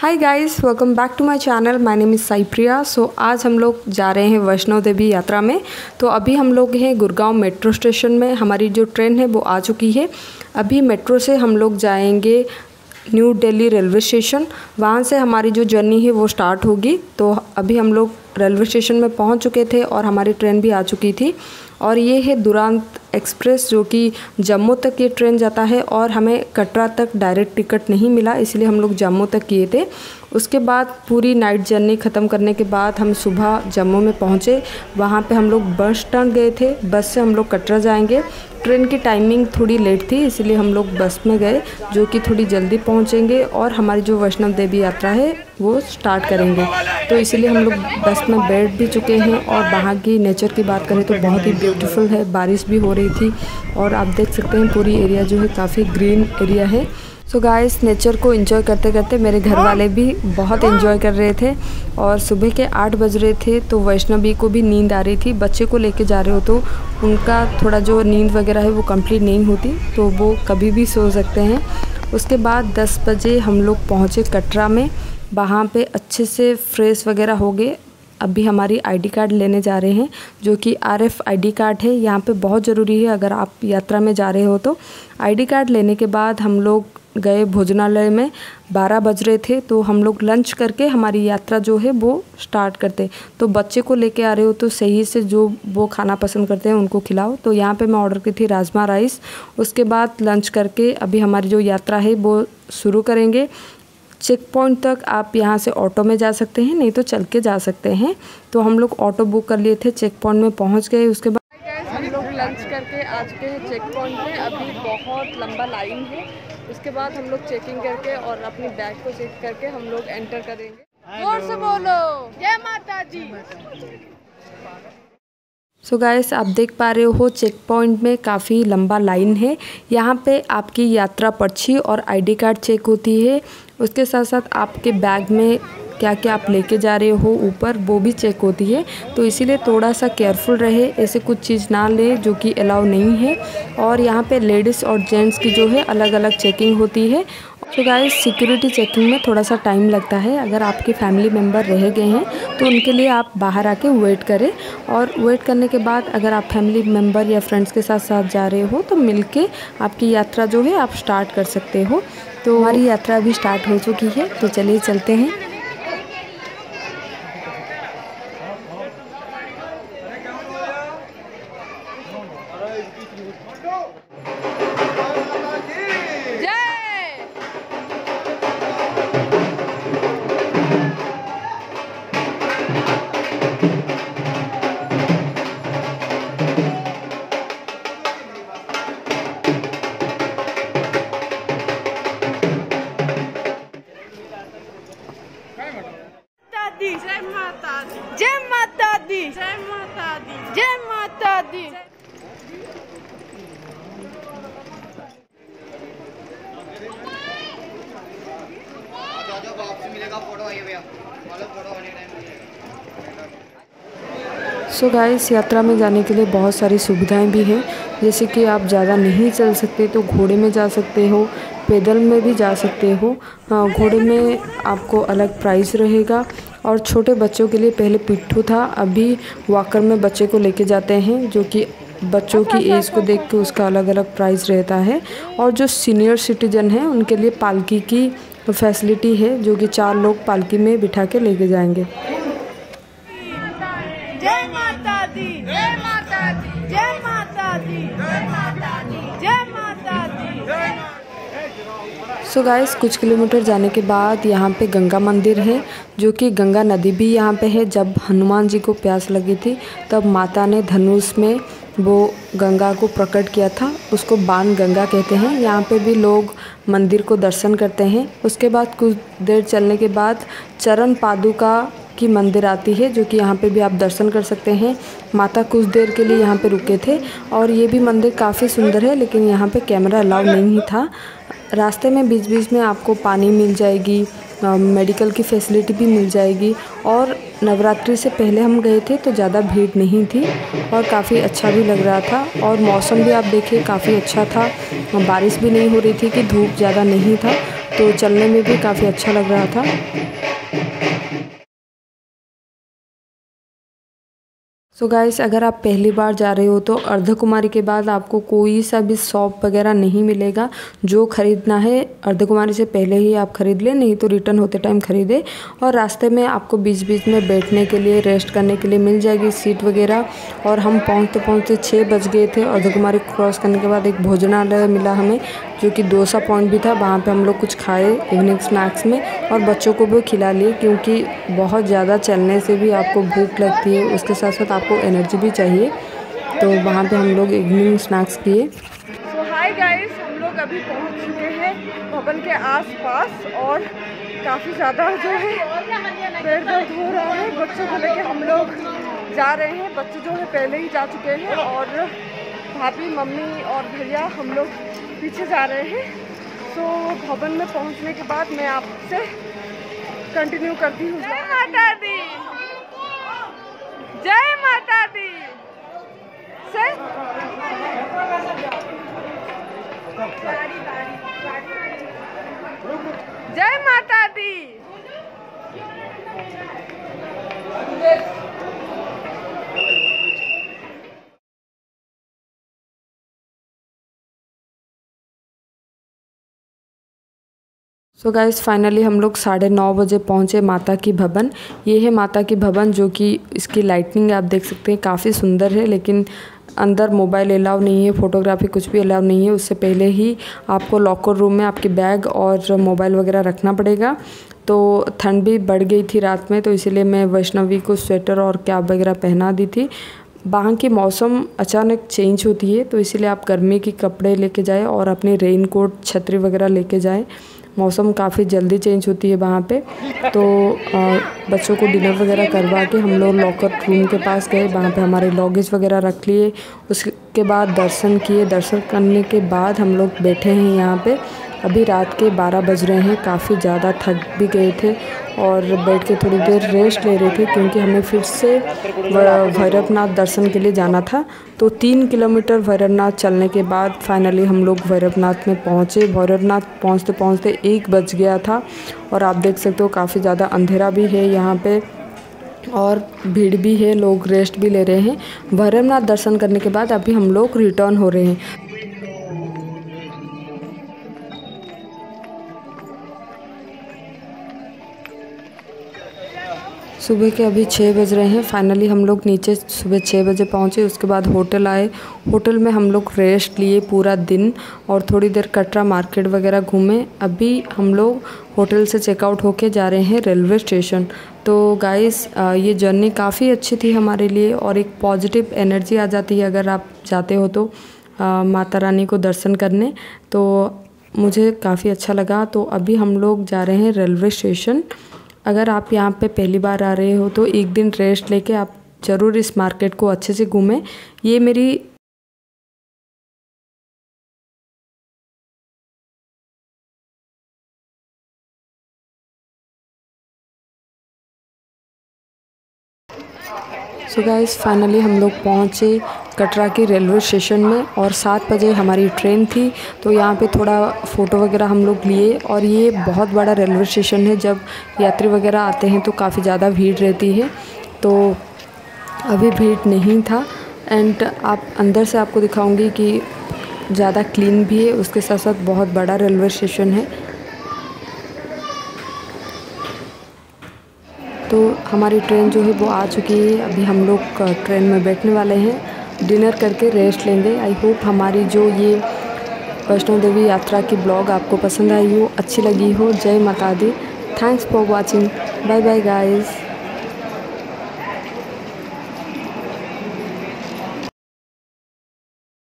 Hi guys welcome back to my channel my name is Saipriya so आज हम लोग जा रहे हैं वैष्णो देवी यात्रा में। तो अभी हम लोग हैं गुड़गांव मेट्रो स्टेशन में। हमारी जो ट्रेन है, वो आ चुकी है। अभी मेट्रो से हम लोग जाएँगे न्यू दिल्ली रेलवे स्टेशन। वहाँ से हमारी जो जर्नी है, वो स्टार्ट होगी। तो अभी हम लोग रेलवे स्टेशन में पहुँच चुके थे और हमारी ट्रेन भी आ चुकी थी। और ये है दुरांत एक्सप्रेस जो कि जम्मू तक ये ट्रेन जाता है और हमें कटरा तक डायरेक्ट टिकट नहीं मिला, इसलिए हम लोग जम्मू तक किए थे। उसके बाद पूरी नाइट जर्नी ख़त्म करने के बाद हम सुबह जम्मू में पहुँचे। वहाँ पे हम लोग बस स्टैंड गए थे। बस से हम लोग कटरा जाएँगे। ट्रेन की टाइमिंग थोड़ी लेट थी, इसलिए हम लोग बस में गए, जो कि थोड़ी जल्दी पहुँचेंगे और हमारी जो वैष्णव देवी यात्रा है, वो स्टार्ट करेंगे। तो इसीलिए हम लोग बस में बैठ भी चुके हैं और वहाँ की नेचर की बात करें तो बहुत ही ब्यूटीफुल है। बारिश भी हो रही थी और आप देख सकते हैं पूरी एरिया जो है काफ़ी ग्रीन एरिया है। सो गाइस नेचर को एंजॉय करते करते मेरे घर वाले भी बहुत एंजॉय कर रहे थे और सुबह के आठ बज रहे थे तो वैष्णवी को भी नींद आ रही थी। बच्चे को लेके जा रहे हो तो उनका थोड़ा जो नींद वगैरह है वो कंप्लीट नहीं होती तो वो कभी भी सो सकते हैं। उसके बाद दस बजे हम लोग पहुँचे कटरा में। वहाँ पे अच्छे से फ्रेश वगैरह हो गए। अभी हमारी आईडी कार्ड लेने जा रहे हैं, जो कि आरएफ आईडी कार्ड है। यहाँ पे बहुत ज़रूरी है, अगर आप यात्रा में जा रहे हो तो। आईडी कार्ड लेने के बाद हम लोग गए भोजनालय में 12 बज रहे थे तो हम लोग लंच करके हमारी यात्रा जो है वो स्टार्ट करते। तो बच्चे को लेके आ रहे हो तो सही से जो वो खाना पसंद करते हैं उनको खिलाओ। तो यहाँ पे मैं ऑर्डर की थी राजमा राइस उसके बाद लंच करके अभी हमारी जो यात्रा है वो शुरू करेंगे। चेक पॉइंट तक आप यहाँ से ऑटो में जा सकते हैं, नहीं तो चल के जा सकते हैं। तो हम लोग ऑटो बुक कर लिए थे चेक पॉइंट में पहुँच गए, उसके बाद लंच करके आ चुके हैं चेक पॉइंट में। अभी बहुत लंबा लाइन है उसके बाद हम लोग चेकिंग करके और अपनी बैग को चेक करके हम लोग एंटर करेंगे। ज़ोर से बोलो। जय माता जी सो so गाइस आप देख पा रहे हो चेक पॉइंट में काफ़ी लंबा लाइन है। यहाँ पे आपकी यात्रा पर्ची और आईडी कार्ड चेक होती है। उसके साथ साथ आपके बैग में क्या क्या आप लेके जा रहे हो ऊपर, वो भी चेक होती है। तो इसीलिए थोड़ा सा केयरफुल रहे, ऐसे कुछ चीज़ ना ले जो कि अलाउ नहीं है। और यहाँ पे लेडीज़ और जेंट्स की जो है अलग अलग चेकिंग होती है। तो गाइस सिक्योरिटी चेकिंग में थोड़ा सा टाइम लगता है। अगर आपके फैमिली मेंबर रह गए हैं तो उनके लिए आप बाहर आके वेट करें। और वेट करने के बाद अगर आप फैमिली मेंबर या फ्रेंड्स के साथ साथ जा रहे हो तो मिल आपकी यात्रा जो है आप स्टार्ट कर सकते हो। तो हमारी यात्रा अभी स्टार्ट हो चुकी है। तो चलिए चलते हैं। सो so गाइस यात्रा में जाने के लिए बहुत सारी सुविधाएँ भी हैं। जैसे कि आप ज़्यादा नहीं चल सकते तो घोड़े में जा सकते हो पैदल में भी जा सकते हो। घोड़े में आपको अलग प्राइस रहेगा। और छोटे बच्चों के लिए पहले पिट्ठू था। अभी वॉकर में बच्चे को लेके जाते हैं, जो कि बच्चों की एज को देख के उसका अलग अलग प्राइस रहता है। और जो सीनियर सिटीजन हैं, उनके लिए पालकी की फैसिलिटी है, जो कि चार लोग पालकी में बिठा के लेके जाएँगे। जय माता दी, जय माता दी, जय माता दी। सो so गाइस कुछ किलोमीटर जाने के बाद यहाँ पे गंगा मंदिर है, जो कि गंगा नदी भी यहाँ पे है। जब हनुमान जी को प्यास लगी थी, तब माता ने धनुष में वो गंगा को प्रकट किया था। उसको बाण गंगा कहते हैं। यहाँ पे भी लोग मंदिर को दर्शन करते हैं। उसके बाद कुछ देर चलने के बाद चरण पादुका की मंदिर आती है, जो कि यहाँ पे भी आप दर्शन कर सकते हैं। माता कुछ देर के लिए यहाँ पे रुके थे। और ये भी मंदिर काफ़ी सुंदर है, लेकिन यहाँ पे कैमरा अलाउ नहीं था। रास्ते में बीच बीच में आपको पानी मिल जाएगी मेडिकल की फैसिलिटी भी मिल जाएगी और नवरात्रि से पहले हम गए थे तो ज़्यादा भीड़ नहीं थी और काफ़ी अच्छा भी लग रहा था और मौसम भी आप देखिए काफ़ी अच्छा था। बारिश भी नहीं हो रही थी कि धूप ज़्यादा नहीं था तो चलने में भी काफ़ी अच्छा लग रहा था। सो so गाइस अगर आप पहली बार जा रहे हो तो अर्धकुमारी के बाद आपको कोई सा भी शॉप वगैरह नहीं मिलेगा। जो ख़रीदना है, अर्धकुमारी से पहले ही आप ख़रीद लें, नहीं तो रिटर्न होते टाइम ख़रीदे। और रास्ते में आपको बीच बीच में बैठने के लिए रेस्ट करने के लिए मिल जाएगी सीट वगैरह। और हम पहुँचते पहुँचते छः बज गए थे। अर्धकुमारी क्रॉस करने के बाद एक भोजनालय मिला हमें, जो कि डोसा पॉइंट भी था। वहाँ पे हम लोग कुछ खाए इवनिंग स्नैक्स में। और बच्चों को भी खिला लिए, क्योंकि बहुत ज़्यादा चलने से भी आपको भूख लगती है। उसके साथ साथ आपको एनर्जी भी चाहिए। तो वहाँ पे हम लोग इवनिंग स्नैक्स किए। तो हाय गाइस हम लोग अभी पहुँच चुके हैं भवन के आसपास और काफ़ी ज़्यादा जो है पेड़ दर्द हो रहा है। बच्चों को लेके हम लोग जा रहे हैं। बच्चे जो है पहले ही जा चुके हैं और भाभी मम्मी और भैया हम लोग पीछे जा रहे हैं। तो भवन में पहुँचने के बाद मैं आपसे कंटिन्यू करती हूँ। जय माता दी। जय माता दी। से जय माता दी। सो so गाइस फाइनली हम लोग साढ़े नौ बजे पहुँचे माता की भवन। ये है माता की भवन जो कि इसकी लाइटनिंग आप देख सकते हैं, काफ़ी सुंदर है, लेकिन अंदर मोबाइल अलाउ नहीं है फ़ोटोग्राफी कुछ भी अलाउ नहीं है। उससे पहले ही आपको लॉकर रूम में आपके बैग और मोबाइल वगैरह रखना पड़ेगा। तो ठंड भी बढ़ गई थी रात में तो इसीलिए मैं वैष्णवी को स्वेटर और कैप वगैरह पहना दी थी। वहाँ की मौसम अचानक चेंज होती है तो इसीलिए आप गर्मी के कपड़े लेके जाए और अपनी रेन कोट छतरी वगैरह लेके जाएँ। मौसम काफ़ी जल्दी चेंज होती है वहाँ पे। तो बच्चों को डिनर वगैरह करवा के हम लोग लॉकर रूम के पास गए, वहाँ पे हमारे लॉगेज वगैरह रख लिए। उसके बाद दर्शन किए। दर्शन करने के बाद हम लोग बैठे हैं यहाँ पे। अभी रात के 12 बज रहे हैं, काफ़ी ज़्यादा थक भी गए थे और बैठ के थोड़ी देर रेस्ट ले रहे थे क्योंकि हमें फिर से भैरवनाथ दर्शन के लिए जाना था। तो तीन किलोमीटर भैरवनाथ चलने के बाद फाइनली हम लोग भैरवनाथ में पहुँचे। भैरवनाथ पहुँचते पहुँचते एक बज गया था और आप देख सकते हो काफ़ी ज़्यादा अंधेरा भी है यहाँ पे और भीड़ भी है, लोग रेस्ट भी ले रहे हैं। भैरवनाथ दर्शन करने के बाद अभी हम लोग रिटर्न हो रहे हैं। सुबह के अभी छः बज रहे हैं। फाइनली हम लोग नीचे सुबह छः बजे पहुँचे उसके बाद होटल आए। होटल में हम लोग रेस्ट लिए पूरा दिन और थोड़ी देर कटरा मार्केट वगैरह घूमे। अभी हम लोग होटल से चेकआउट होके जा रहे हैं रेलवे स्टेशन तो गाइस ये जर्नी काफ़ी अच्छी थी हमारे लिए और एक पॉजिटिव एनर्जी आ जाती है अगर आप जाते हो तो आ, माता रानी को दर्शन करने। तो मुझे काफ़ी अच्छा लगा। तो अभी हम लोग जा रहे हैं रेलवे स्टेशन अगर आप यहाँ पे पहली बार आ रहे हो तो एक दिन रेस्ट लेके आप ज़रूर इस मार्केट को अच्छे से घूमें। ये मेरी सो गाइस फाइनली हम लोग पहुँचे कटरा के रेलवे स्टेशन में और सात बजे हमारी ट्रेन थी। तो यहाँ पे थोड़ा फ़ोटो वगैरह हम लोग लिए और ये बहुत बड़ा रेलवे स्टेशन है। जब यात्री वगैरह आते हैं तो काफ़ी ज़्यादा भीड़ रहती है। तो अभी भीड़ नहीं था एंड आप अंदर से आपको दिखाऊँगी कि ज़्यादा क्लीन भी है। उसके साथ साथ बहुत बड़ा रेलवे स्टेशन है। तो हमारी ट्रेन जो है वो आ चुकी है। अभी हम लोग ट्रेन में बैठने वाले हैं। डिनर करके रेस्ट लेंगे। आई होप हमारी जो ये वैष्णो देवी यात्रा की ब्लॉग आपको पसंद आई हो, अच्छी लगी हो। जय माता दी। Thanks for watching. Bye bye guys